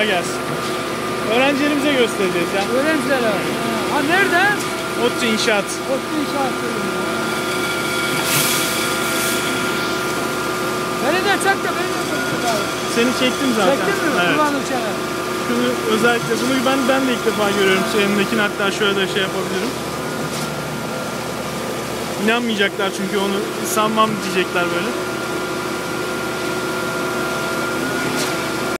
kolay gelsin. Öğrencilerimize göstereceğiz ya. Öğrencilere. Ha nerede? ODTÜ İnşaat. Otlu inşaat bölümü. Beni de çek de beni de çek de abi. Seni çektim zaten. Çektin mi? Evet. Kullanırken. Şunu özellikle bunu ben ben de ilk defa görüyorum elimdekini hatta şöyle de şey yapabilirim. İnanmayacaklar çünkü onu sanmam diyecekler böyle.